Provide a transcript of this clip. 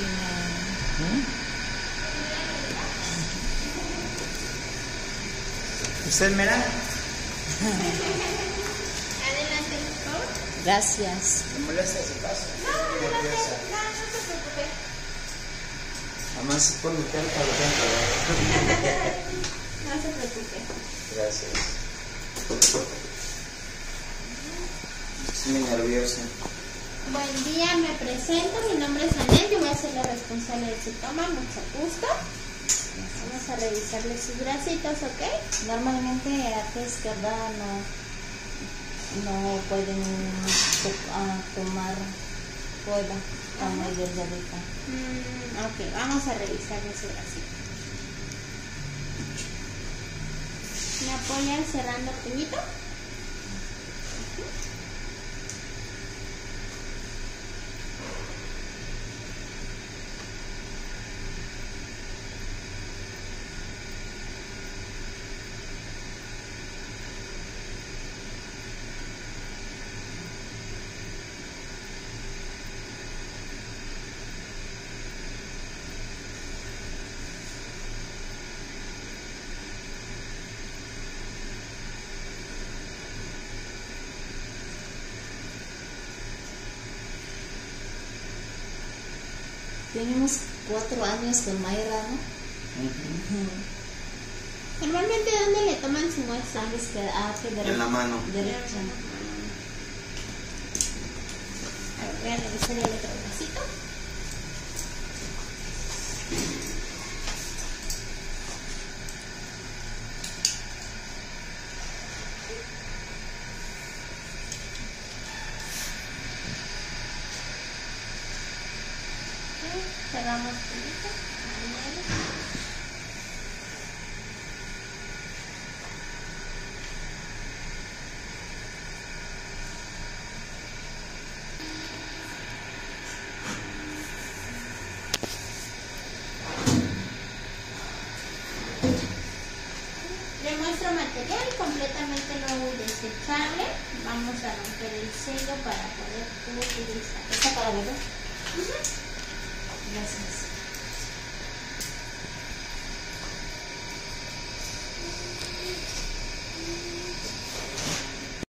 tiene... ¿Usted mira? Adelante, por favor. Gracias. ¿Me molesta su paso? No, adelante. No, no se preocupe. Además, por mi cara para la No se preocupe. Gracias. Estoy muy nerviosa. Buen día, me presento. Mi nombre es Anel. La responsable del síntoma. Mucho gusto. Vamos a revisarle sus bracitos, ¿ok? Normalmente aquí izquierda no, no pueden to- ah, tomar está muy delgadita. Mm, ok, vamos a revisarle su bracito. ¿Me apoyan cerrando el puñito? Tenemos cuatro años con Mayra, ¿no? Normalmente, ¿dónde le toman su muestra? En la mano. Derecha. A ver, voy a revisar el otro bracito. Cerramos puñito. Le muestro material completamente nuevo y desechable. Vamos a romper el sello para poder utilizar. ¿Está para? Gracias.